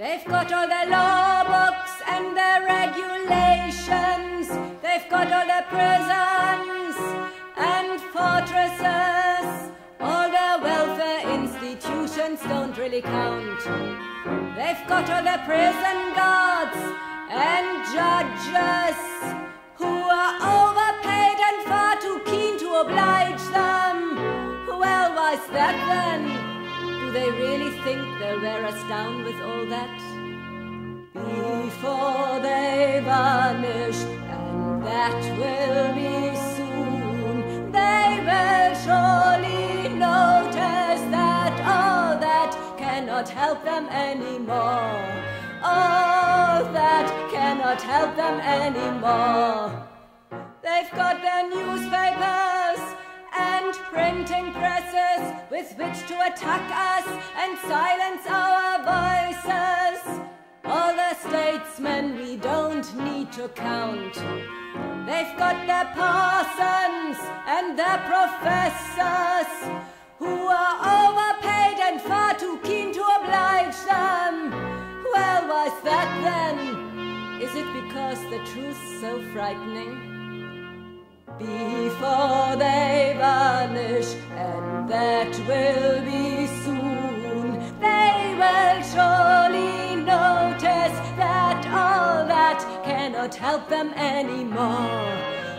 They've got all their law books and their regulations. They've got all their prisons and fortresses. All their welfare institutions don't really count. They've got all their prison guards and judges who are overpaid and far too keen to oblige them. Well, why's that then? Do they really think they'll wear us down with all that? Before they vanish, and that will be soon, they will surely notice that all that cannot help them anymore. All that cannot help them anymore. They've got their newspapers and printing presses with which to attack us and silence our voices. All the statesmen we don't need to count. They've got their parsons and their professors who are overpaid and far too keen to oblige them. Well, why's that then? Is it because the truth's so frightening? before cannot help them anymore.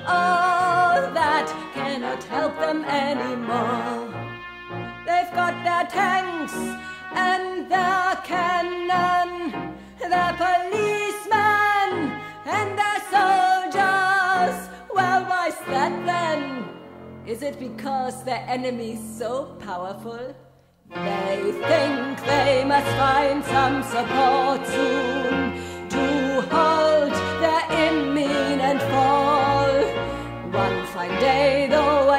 All that cannot help them anymore. They've got their tanks and their cannon, their policemen and their soldiers. Well, why's that then? Is it because their enemy's so powerful? They think they must find some support soon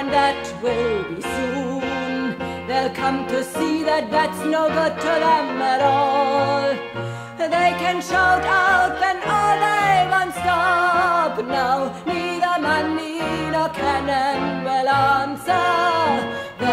and that will be soon, they'll come to see that that's no good to them at all. They can shout out when all they won't stop now. Neither money nor cannon will answer